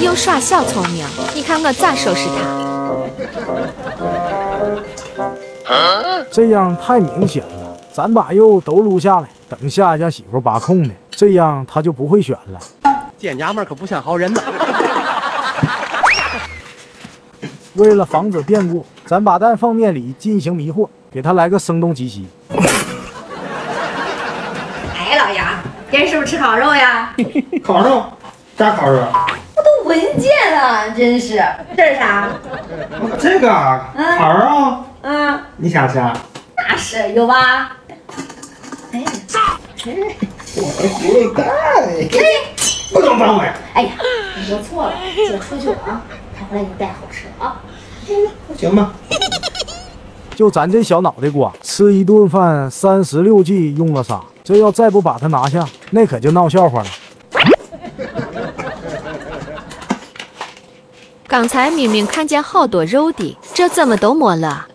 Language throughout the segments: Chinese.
又耍小聪明，你看我咋收拾他？这样太明显了，咱把肉都撸下来，等下家媳妇把控的，这样他就不会选了。这娘们可不像好人呐。为了防止变故，咱把蛋放面里进行迷惑，给他来个声东击西。哎，老杨，今天是不是吃烤肉呀？烤肉？啥烤肉？我都闻见了，真是。这是啥？这个牌儿啊。嗯。你想吃？那是有吧？哎，我的葫芦蛋。不能反悔！哎呀，你说错了，姐出去了啊，他回来给你带好吃的啊。行吧。就咱这小脑袋瓜，吃一顿饭三十六计用了仨，这要再不把他拿下，那可就闹笑话了。刚才明明看见好多肉的，这怎么都没了？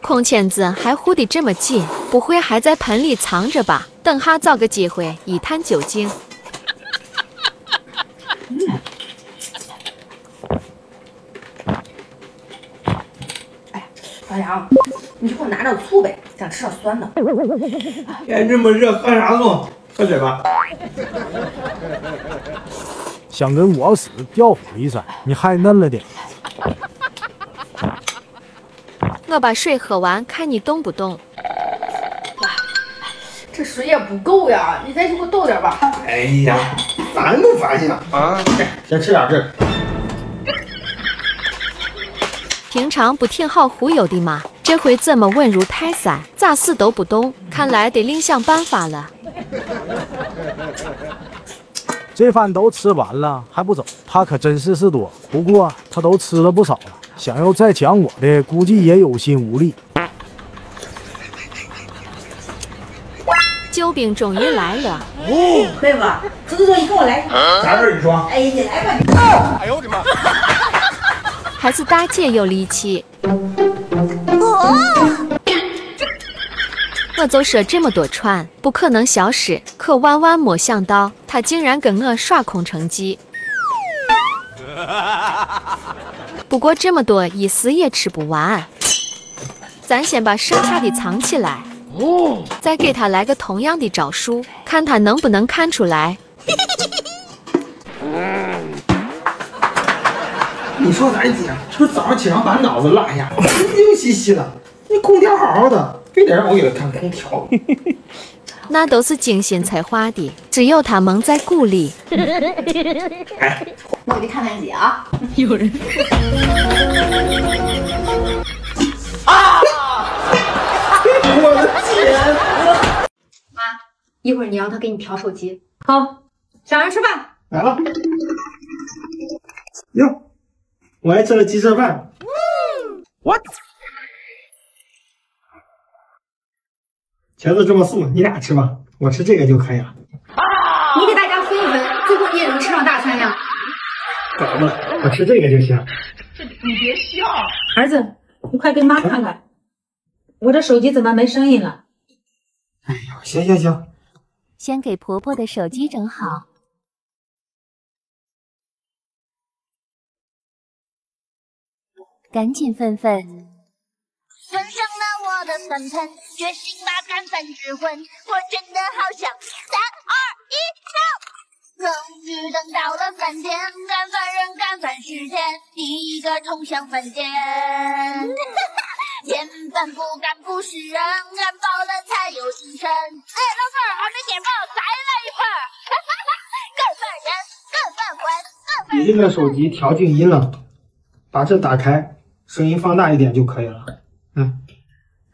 空签子还护得这么紧，不会还在盆里藏着吧？等下找个机会一探究竟。老杨，你就给我拿点醋呗，想吃点酸的。天这么热，喝啥醋？喝水吧。想跟我死调虎离山，你还嫩了点。我把水喝完，看你动不动。这水也不够呀，你再去给我倒点吧。哎呀，烦不烦呀？啊，先吃点这。平常不挺好忽悠的吗？这回怎么稳如泰山，咋死都不动？看来得另想办法了。这饭都吃完了还不走，他可真是事多。不过他都吃了不少了，想要再抢我的，估计也有心无力。救兵终于来了！哦，可以吧？走走走，你跟我来。啥事你说？哎，你来吧。哎呦我的妈！还是大姐有力气。我就说这么多串不可能消失，可万万没想到，他竟然跟我耍空城计。不过这么多一时也吃不完，咱先把剩下的藏起来，再给他来个同样的招数，看他能不能看出来。你说咱姐是不是早上起床把脑子落下，病兮兮的？你空调好好的，非得让我给他看空调。那都是精心策划的，只有他蒙在鼓里。哎，那我去看看姐啊。有人。啊！我的天！妈，一会儿你让他给你调手机。好，小孩吃饭。来了。哟。我还吃了鸡翅饭。What？茄子这么素，你俩吃吧，我吃这个就可以了。你给大家分一分，最后你也能吃上大餐呀。怎么了？我吃这个就行。这你别笑。儿子，你快给妈看看，我这手机怎么没声音了？哎呦，行行行。先给婆婆的手机整好。赶紧分分！的粉盆，决心把干饭吃混。我真的好想三二一，走！终于等到了饭点，干饭人干饭时间，第一个冲向饭点。点饭不干不是人，干饱了才有精神。哎，老板儿，还没点饱，再来一盘。干饭人，干饭官，干饭。你这个手机调静音了，把这打开。声音放大一点就可以了。嗯，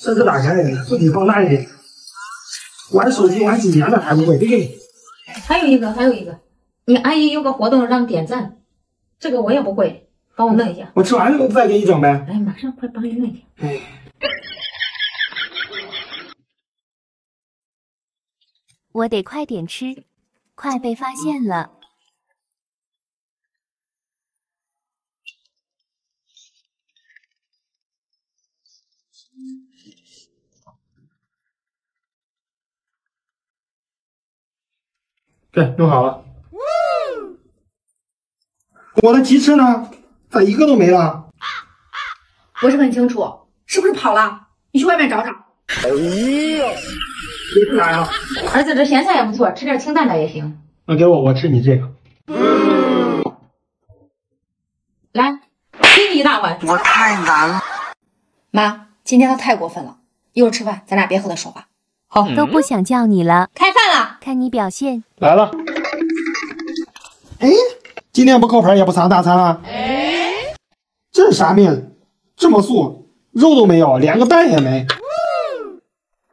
次打开，字体放大一点。玩手机玩几年了还不会？这个。还有一个，还有一个，你阿姨有个活动让点赞，这个我也不会，帮我弄一下。我吃完了再给你整呗。哎，马上快帮你弄一下。哎，我得快点吃，快被发现了。对，弄好了。我的鸡翅呢？咋一个都没了？不是很清楚，是不是跑了？你去外面找找。哎呀，你吃啥呀？儿子，这咸菜也不错，吃点清淡的也行。那给我，我吃你这个。来，给你一大碗。我太难了。妈，今天他太过分了，一会儿吃饭咱俩别和他说话。好，都不想叫你了，开饭了。看你表现。来了。哎，今天不扣盆也不藏大餐了。这是啥面？这么素，肉都没有，连个蛋也没。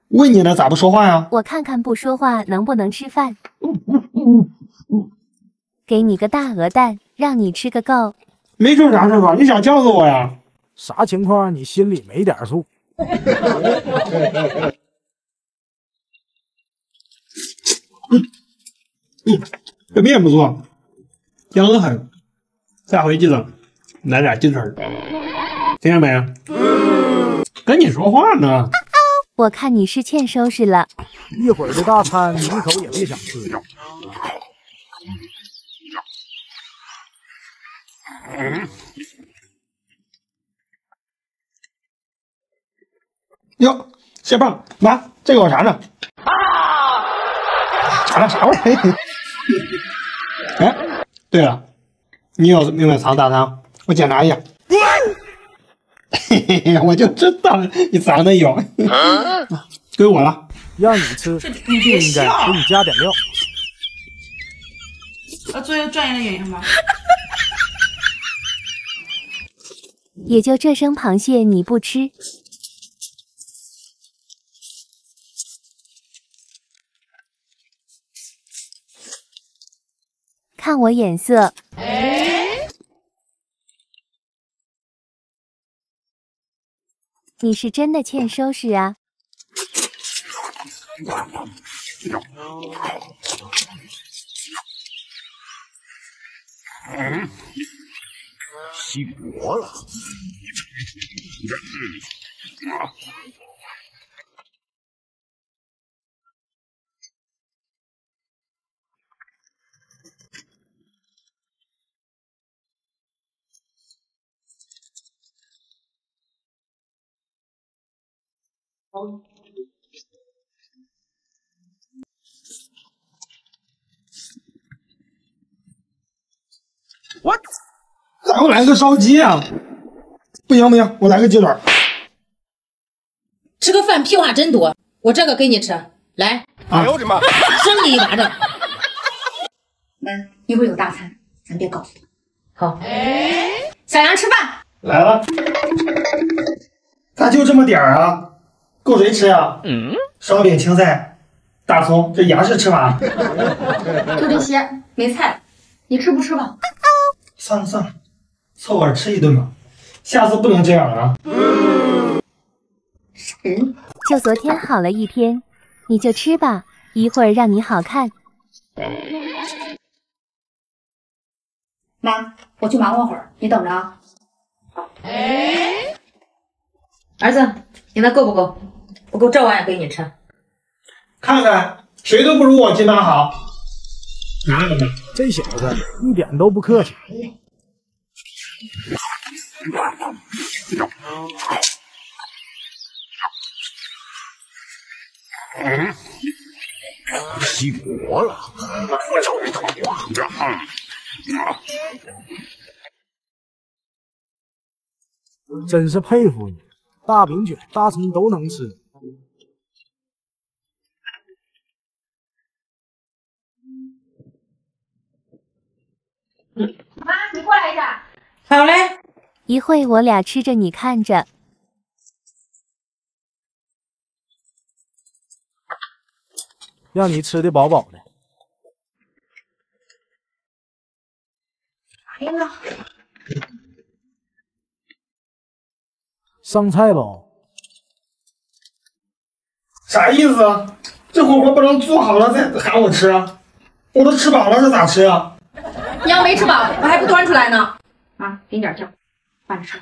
问你呢，咋不说话呀？我看看不说话能不能吃饭。给你个大鹅蛋，让你吃个够。没出啥事吧？你想教死我呀？啥情况？你心里没点数？这面不错，香得很。下回记得来点鸡翅，听见没？跟你说话呢。我看你是欠收拾了。一会儿的大餐你一口也别想吃。哟，蟹棒，妈，这个我尝尝。尝尝啥味儿？哎，对了，你有没有藏大餐？我检查一下。嘿嘿嘿，我就知道你藏的有。归我了。让你吃，就应该给你加点料。呃，作为专业的演员吧。也就这生螃蟹你不吃。看我眼色，你是真的欠收拾啊！熄火了。我咋又来个烧鸡啊？不行不行，我来个鸡腿。吃个饭屁话真多，我这个给你吃，来。哎呦我的妈！生你一巴掌。妈，一会儿有大餐，咱别告诉他。好。小杨吃饭来了。咋就这么点儿啊？够谁吃呀？嗯。烧饼、青菜、大葱，这杨氏吃法。就这些，没菜，你吃不吃吧？算了算了，凑合吃一顿吧。下次不能这样啊！傻人。就昨天好了一天，你就吃吧，一会儿让你好看。妈，我去忙活会儿，你等着啊。好。儿子，你那够不够？不够，这碗也给你吃。看看，谁都不如我金妈好。拿着吧。这小子一点都不客气。熄火了。真是佩服你，大饼卷、大葱都能吃。妈，你过来一下。好嘞。一会我俩吃着，你看着。让你吃的饱饱的。哎呀，上菜喽！啥意思啊？这火锅不能做好了再喊我吃啊？我都吃饱了，这咋吃啊？你要没吃饱，我还不端出来呢。啊，给你点酱，拌着吃。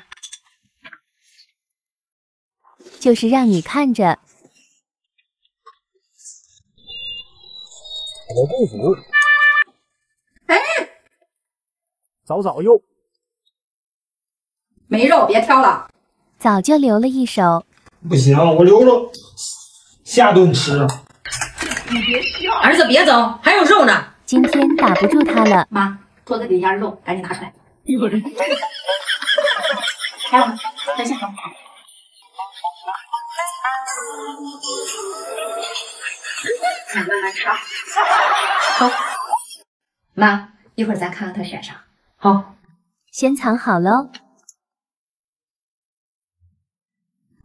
就是让你看着。我不服！哎，找找肉，没肉别挑了。早就留了一手。不行，我留着，下顿吃。你别笑，儿子别走，还有肉呢。今天打不住他了。妈，桌子底下肉，赶紧拿出来。有人。还有呢，再下手。慢慢吃啊。好，妈，一会儿咱看看他选啥。好，先藏好喽。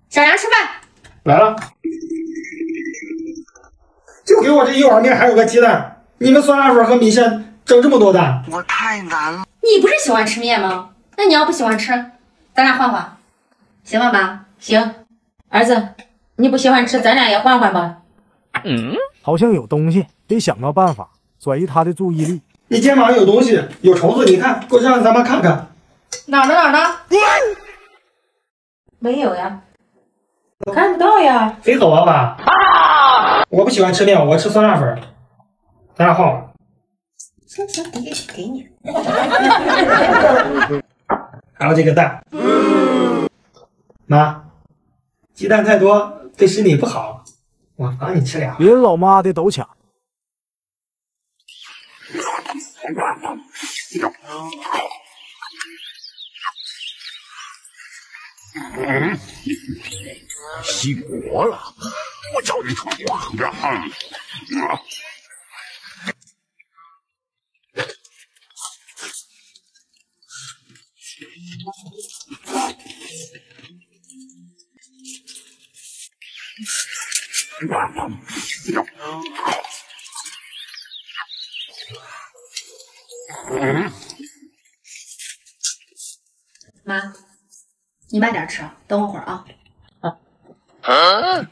小杨吃饭来了，就给我这一碗面，还有个鸡蛋。你们酸辣粉和米线整这么多蛋，我太难了。你不是喜欢吃面吗？那你要不喜欢吃，咱俩换换，行吗，妈？行。儿子，你不喜欢吃，咱俩也换换吧。嗯，好像有东西，得想个办法转移他的注意力。你肩膀有东西，有虫子，你看，过去让咱妈看看。哪儿呢？哪儿呢？没有呀，我看不到呀。飞走了吧？啊！我不喜欢吃面，我吃酸辣粉。咱俩换换。行行，给给给你。还有这个蛋，妈，鸡蛋太多对身体不好，我帮你吃俩。别人老妈的都抢。嗯，熄火了，我叫你闯祸的啊！妈，你慢点吃，等我会儿啊。啊！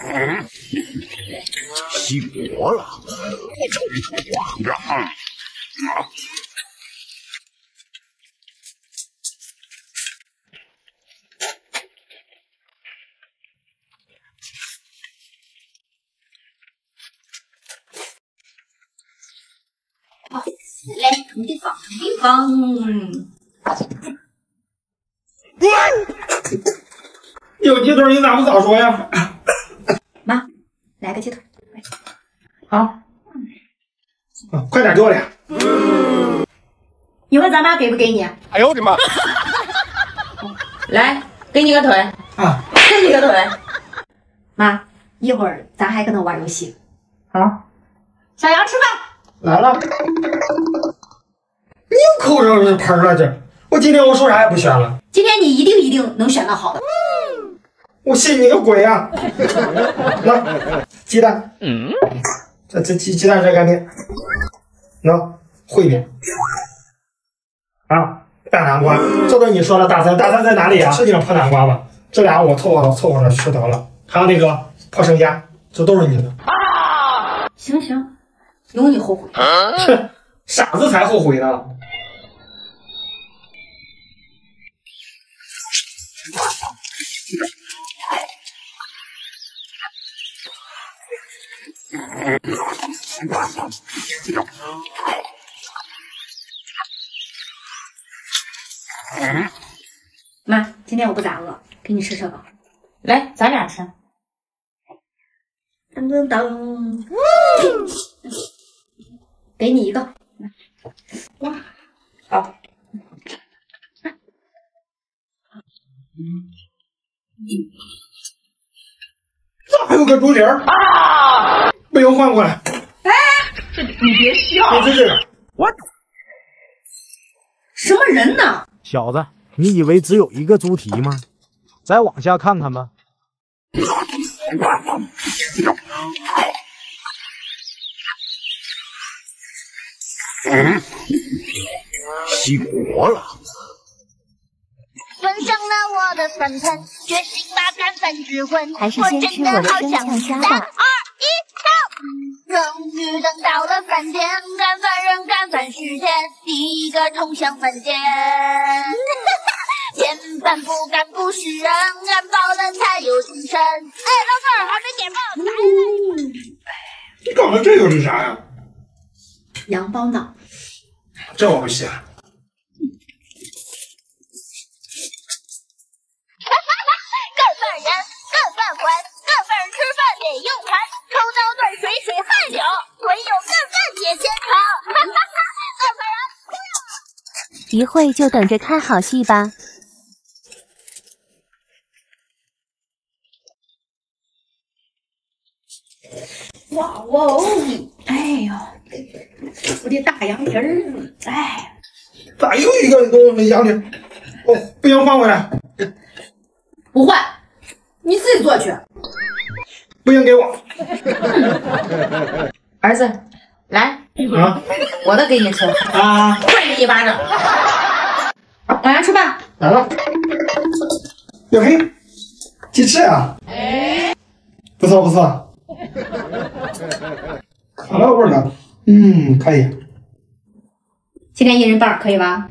嗯，熄火了，我叫你好，来，盛地方，盛地方。有鸡腿你咋不早说呀？妈，来个鸡腿。好，快点给我俩。嗯、你问咱妈给不给你？哎呦我的妈！来，给你个腿。啊，给你个腿。妈，一会儿咱还搁那玩游戏。好，小杨吃饭。来了。你又扣上这盆了这，我今天我说啥也不选了。今天你一定一定能选到好的。我信你个鬼呀、来，鸡蛋，嗯，这这鸡鸡蛋热干面，喏，烩面，啊，大南瓜，这都是你说的大餐，大餐在哪里啊？吃你个破南瓜吧，这俩我凑合凑合着吃得了。还有那个破生姜，这都是你的。啊行行，有你后悔。哼，傻子才后悔呢。妈，今天我不咋饿，给你吃这个。来，咱俩吃。噔噔噔，给你一个。哇，好。这还有个竹帘儿啊！没有换过来，哎，这你别笑，你吃这个。我什么人呢？小子，你以为只有一个猪蹄吗？再往下看看吧。嗯，熄火了。焚上了我的饭盆，决心把干饭之魂。还是我先吃真的我的好想真枪虾三吧二一，走！终于等到了饭点，干饭人干饭时间，第一个冲向饭点。简饭不干不是人，干饱了才有精神。哎，老板儿还没点爆，来了。你搞的这个是啥呀？羊包脑，这我不信。干饭人，干饭魂，干饭人吃饭得用盘，抽刀断水水汗流，唯有干饭解千愁。干饭人。一会就等着看好戏吧。哇哇哦！哎呦，我的大羊蹄儿，哎，咋又一个都没羊蹄？哦，不行，换回来，不换，你自己做去。不行给我儿子，来，啊我的给你吃，啊！踹你一巴掌。晚上吃饭。来了，哟嘿，鸡翅啊，不错不错，可乐味儿的，嗯，可以。今天一人半，可以吧？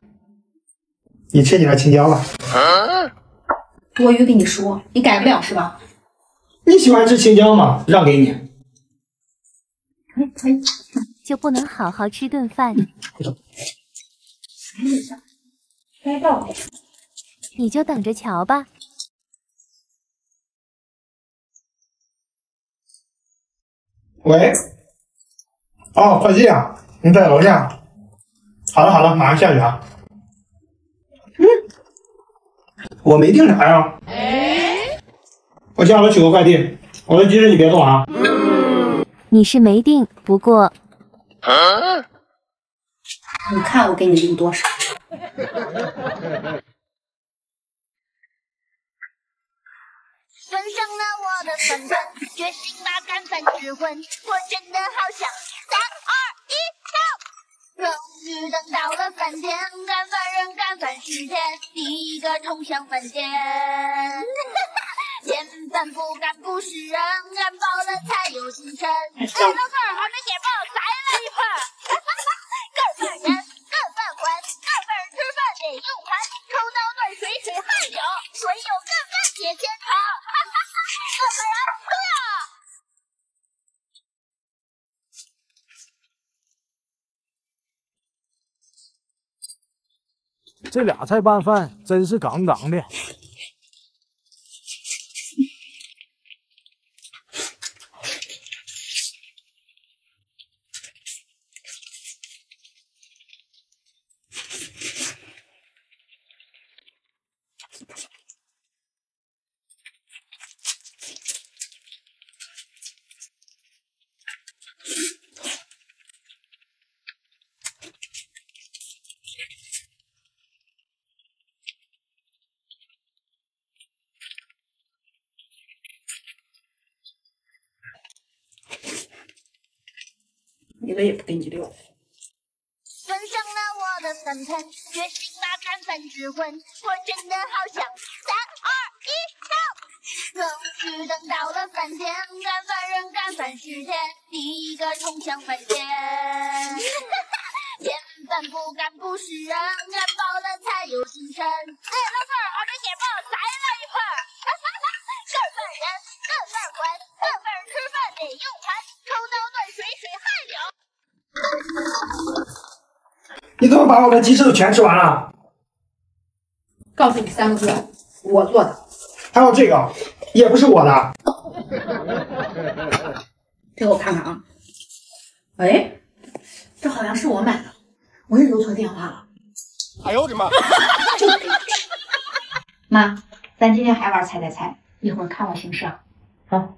你吃你的青椒吧，多余跟你说，你改不了是吧？你喜欢吃青椒吗？让给你。可以可以。就不能好好吃顿饭？该到了。你就等着瞧吧。喂，哦，快进啊！你在楼下。好了好了，马上下去啊。嗯，我没订啥呀。我下楼取个快递，我的机子你别动啊。你是没订，不过你看我给你订多少？焚上了我的饭盆，决心把干饭之魂。我真的好想三二一，走！终于等到了饭点，干饭人干饭时间，第一个冲向饭点。简饭不干不是人，干饱了才有精神。哎，老板儿还没点爆，再来一盘。干饭人，干饭还，干饭人吃饭得用盘，抽刀断水水汗流，唯有干饭解千愁。干饭人，对啊。这俩菜拌饭真是杠杠的。给你留。焚上了我的饭盆，决心把干饭之魂。我真的好想三二一，走！终于等到了饭点，干饭人干饭时间，第一个冲向饭点。简饭不干不是人，干饱了才有精神。哎，你怎么把我的鸡翅都全吃完了？告诉你三个字，我做的。还有这个，也不是我的。这个我看看啊。哎，这好像是我买的，我也留错电话了。哎呦我的妈！妈，咱今天还玩猜猜猜，一会儿看我形势啊。好，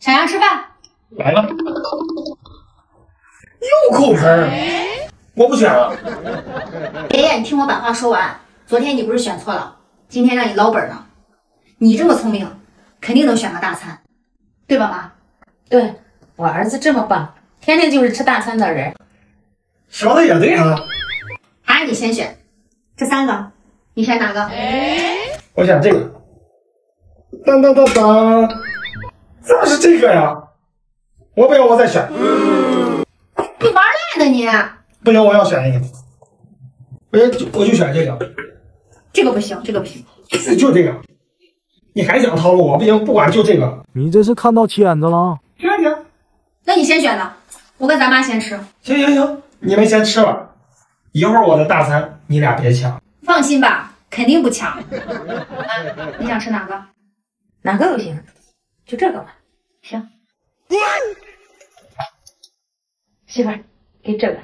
小杨吃饭。来了，又扣盆儿，我不选了。爷爷，你听我把话说完。昨天你不是选错了，今天让你捞本呢。你这么聪明，肯定能选个大餐，对吧，妈？对我儿子这么棒，天天就是吃大餐的人。说的也对啊，还是你先选这三个，你选哪个？我选这个。当当当当，咋是这个呀？我不要，我再选。你玩赖呢你，不行，我要选一个。我就我就选这个，这个不行，这个不行。就 就这个。你还想套路我？不行，不管，就这个。你这是看到签子了？行行那你先选的，我跟咱妈先吃。行行行，你们先吃吧。一会儿我的大餐你俩别抢。放心吧，肯定不抢。啊，你想吃哪个？哪个都行，就这个吧。行。媳妇儿，给这个，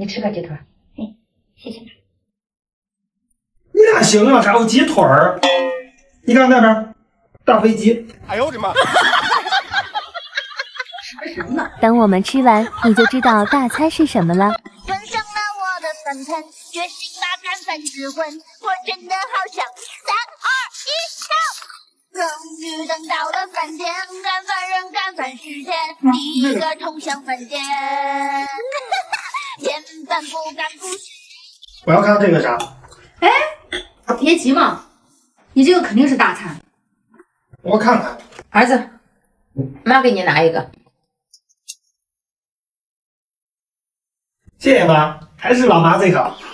你吃个鸡腿。哎，谢谢。你俩行啊？还有鸡腿儿？你看那边，大飞机。哎呦我的妈！等我们吃完，你就知道大餐是什么了。吞上了我的饭盆，决心把干饭吃混。我真的好想三二一，跳！终于等到了饭点，干饭人干饭时间，第一个冲向饭点。我要看这个啥？哎，别急嘛，你这个肯定是大餐。我看看。儿子，妈给你拿一个。谢谢妈，还是老妈最好。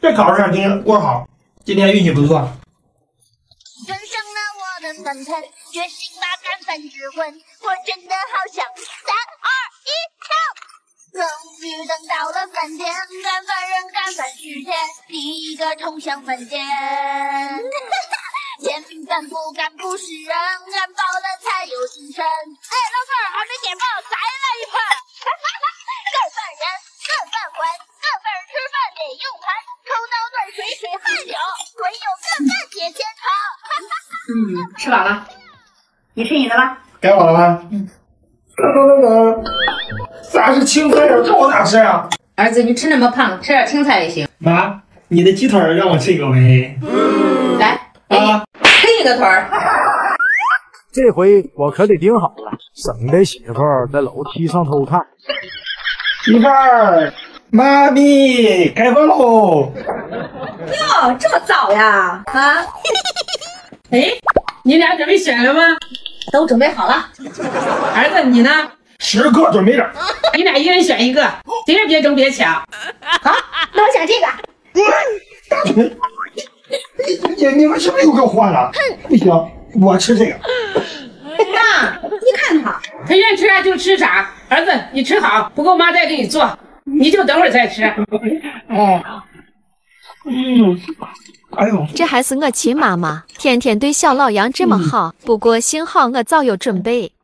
这烤串今天锅好，今天运气不错。吞上了我的饭盆，决心把干饭吃混。我真的好想三二一，跳！终于等到了饭点，干饭人干饭时间，第一个冲向饭点。千万不干不是人，干饱了才有精神。哎，老板儿还没点饱，再来一盘。干饭人，干饭魂，干饭人吃饭得用盘，抽刀断水水汗流，唯有干饭解千愁。嗯，吃饱了，你吃你的吧。该我了吗？嗯。等等等等，咋是青菜呀？这我咋吃呀？儿子，你吃那么胖，吃点青菜也行。妈，你的鸡腿让我吃一个呗。来，啊，吃一个腿儿。这回我可得盯好了，省得媳妇儿在楼梯上偷看。媳妇儿，妈咪，开饭喽！哟，这么早呀？啊？哎，你俩准备选了吗？都准备好了。儿子，你呢？十个准备着。你俩一人选一个，谁也别争别抢。好，那我选这个。你你你们是不是又给我换了？不行，我吃这个。妈，你看他，他愿吃啥就吃啥。儿子，你吃好，不够妈再给你做，你就等会儿再吃。哦，嗯，哎呦，这还是我亲妈妈，天天对小老杨这么好。不过幸好我早有准备。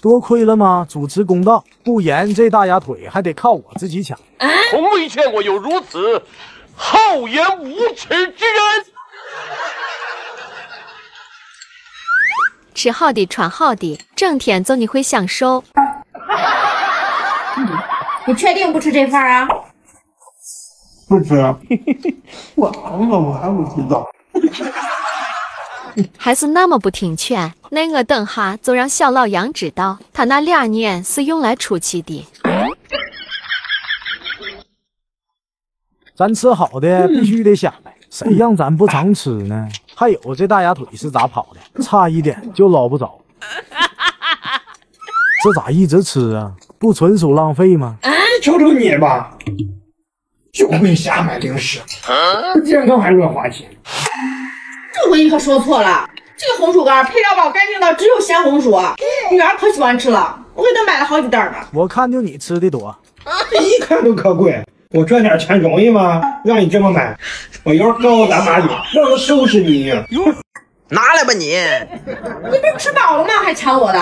多亏了妈主持公道，不然这大鸭腿还得靠我自己抢。从未见过有如此厚颜无耻之人。吃好的，穿好的，整天就你会享受。你确定不吃这份啊？不吃。啊 我饿了，我还不洗澡。还是那么不听劝，那我等下就让小老杨知道，他那俩年是用来出气的。咱吃好的必须得下来，谁让咱不常吃呢？还有这大鸭腿是咋跑的？差一点就捞不着，这咋一直吃啊？不纯属浪费吗？求求你吧，就会瞎买零食，不健康还乱花钱。这回你可说错了，这个红薯干配料包干净到只有鲜红薯，女儿可喜欢吃了，我给她买了好几袋呢。我看就你吃的多，这一看都可贵。我赚点钱容易吗？让你这么买，我一会儿告诉咱妈去，让她收拾你。拿来吧你！你不是吃饱了吗？还抢我的？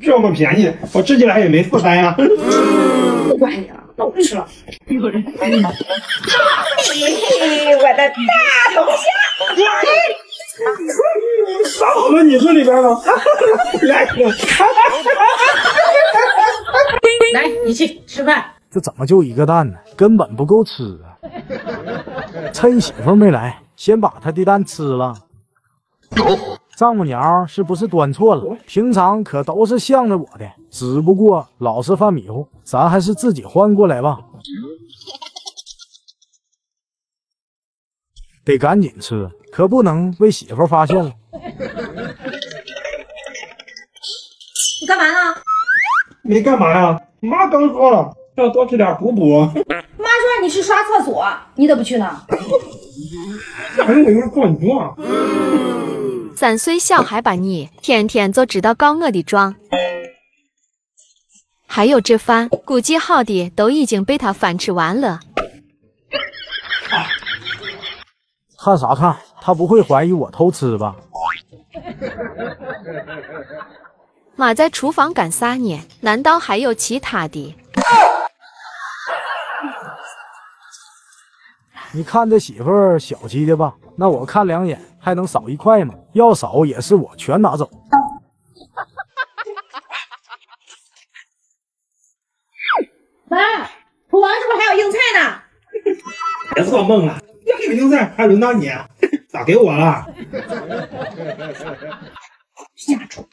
这么便宜，我吃起来也没负担呀。不管你了，那我吃了。一个人。嘿嘿，我的大龙虾！咋跑到你这里边了？来，来，你去吃饭。这怎么就一个蛋呢？根本不够吃啊！趁媳妇没来，先把他的蛋吃了。丈母娘是不是端错了？平常可都是向着我的，只不过老是犯迷糊，咱还是自己换过来吧。得赶紧吃，可不能被媳妇发现了。你干嘛呢？没干嘛呀？妈刚说了，要多吃点补补。妈说你去刷厕所，你怎么不去呢？哪有我一会儿做你做？三岁小孩吧你，天天就知道告我的状。还有这饭，估计好的都已经被他翻吃完了。看啥看？他不会怀疑我偷吃吧？妈在厨房干啥呢？难道还有其他的？你看这媳妇儿小气的吧？那我看两眼还能少一块吗？要少也是我全拿走。妈，厨房是不是还有硬菜呢？别做梦了，要有硬菜还轮到你？咋给我了。下厨。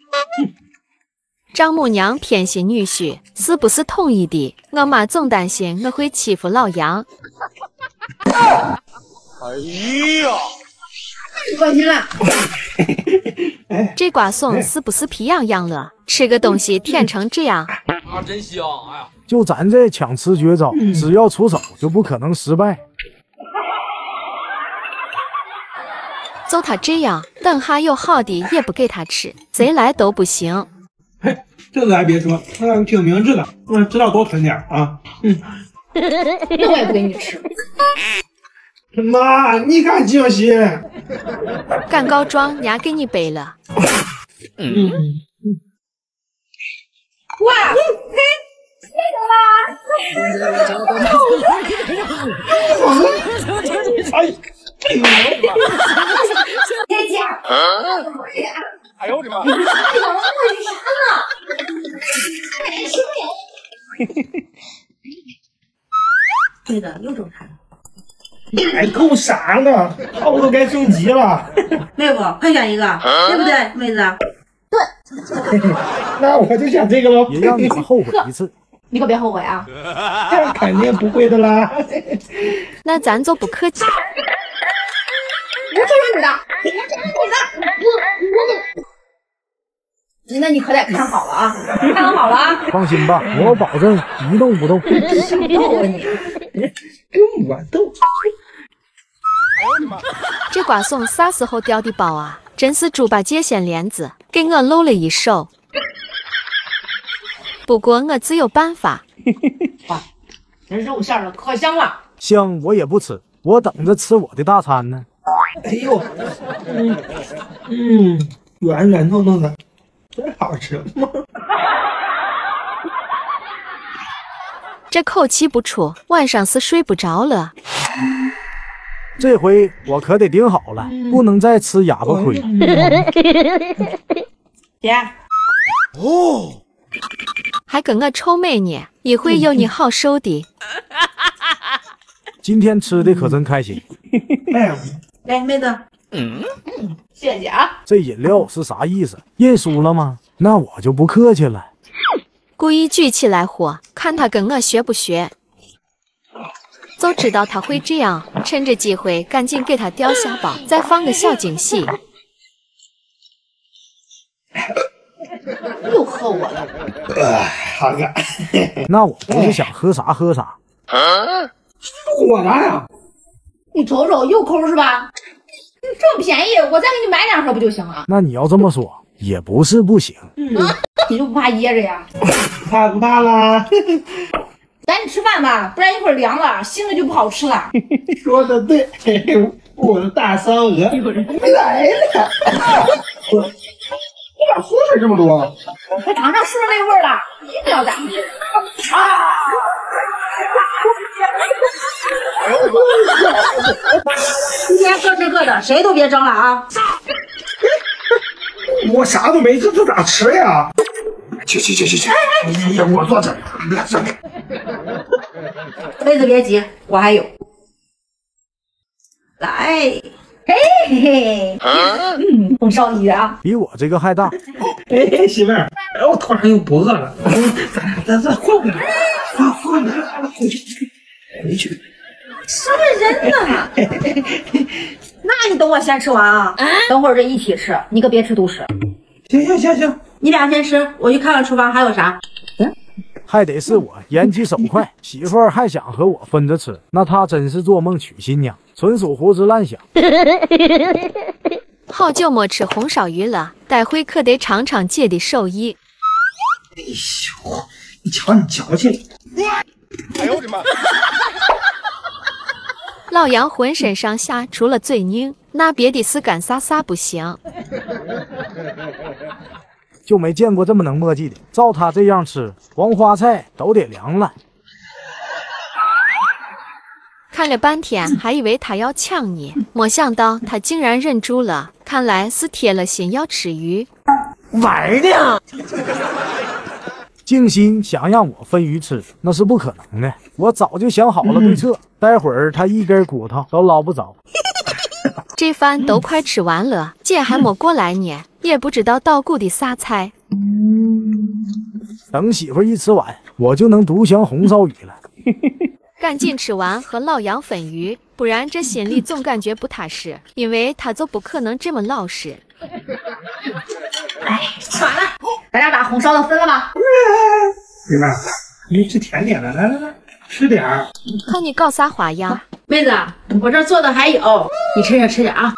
丈母娘偏心女婿，是不是同意的？我妈总担心我会欺负老杨。哎呀！放心了。这瓜怂是不是皮痒痒了？吃个东西舔成这样，啊，真香！哎呀，就咱这抢吃绝招，只要出手就不可能失败。就他这样，等下有好的也不给他吃，谁来都不行。嘿，这次还别说，他挺明智的，嗯，知道多囤点啊。嗯，那我也不给你吃。妈，你看惊喜。敢告状，娘给你背了。嗯。哇，嘿，那个啦。哎。哎呦我的妈！再见。哎呦我的妈！你干啥呢？妹子又中餐了。还够啥呢？套路该升级了。妹夫，快选一个，对不对，妹子？对。那我就选这个喽。也让你们后悔一次。你可别后悔啊！这肯定不会的啦。那咱就不客气。我就是你的，我就是你的，我我的。那你可得看好了啊，看好了啊。放心吧，我保证一动不动。想逗啊你？跟我斗？哎呦我的妈！这瓜怂啥时候掉的包啊？真是猪八戒掀帘子，给我露了一手。不过我自有办法。哇，这肉馅的可香了。香我也不吃，我等着吃我的大餐呢。哎呦，嗯嗯，软软糯糯的，真好吃。这口气不出，晚上是睡不着了。这回我可得顶好了，不能再吃哑巴亏。姐，哦，还跟我臭美呢，一会有你好受的。今天吃的可真开心。哎，来，妹子，嗯，谢谢啊。这饮料是啥意思？认输了吗？那我就不客气了。故意举起来喝，看他跟我学不学。就知道他会这样，趁着机会赶紧给他掉下包，再放个小惊喜。又喝我了。好个。那我不是想喝啥喝啥。我来呀！你瞅瞅，又抠是吧？这么便宜，我再给你买两盒不就行了？那你要这么说，也不是不行。嗯，你就不怕噎着呀？怕不怕啦？赶紧吃饭吧，不然一会儿凉了，腥的就不好吃了。说的对，我的大烧鹅来了。我咋缩水这么多？快尝尝是不是那味儿了？一定要咱们啊！今天各吃各的，谁都别争了啊！我啥都没吃，这咋吃呀？去去去去去！我坐这，别这。妹子别急，我还有。来，嘿嘿嘿，嗯，红烧鱼啊，比我这个还大。哎，媳妇儿，哎，我突然又不饿了，咱俩咱咱换个，换换个，回去回去。什么人呢？那你等我先吃完啊，等会儿这一起吃，你可别吃独食。行行行行，你俩先吃，我去看看厨房还有啥。还得是我眼疾手快，媳妇儿还想和我分着吃，那她真是做梦娶新娘，纯属胡思乱想。好久没吃红烧鱼了，待会可得尝尝姐的手艺。哎呦，你瞧你矫情！哎呦我的妈！老杨浑身上下除了嘴硬，那别的事干啥啥不行。就没见过这么能磨叽的，照他这样吃，黄花菜都得凉了。看了半天，还以为他要抢你，没想到他竟然忍住了，看来是铁了心要吃鱼。玩呢？静心想让我分鱼吃，那是不可能的。我早就想好了对策，待会儿他一根骨头都捞不着。这饭都快吃完了，姐还没过来呢，也不知道捣鼓的啥菜。等媳妇一吃完，我就能独享红烧鱼了。赶紧吃完和老杨分鱼，不然这心里总感觉不踏实，因为他就不可能这么老实。哎，吃完了，咱俩把红烧的分了吧。媳妇儿，你吃甜点了，来来来，吃点儿。看你搞啥花样？妹子，我这做的还有，你吃点吃点啊。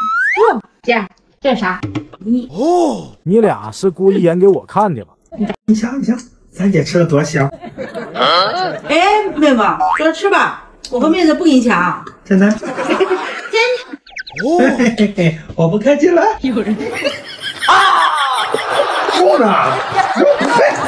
哟，姐，这是啥？你哦，你俩是故意演给我看的吧？你想，你想，咱姐吃的多香。哎，妹夫，多吃吧，我和妹子不给你抢。真的？姐，哦，嘿嘿嘿，我不客气了。有人啊！住着。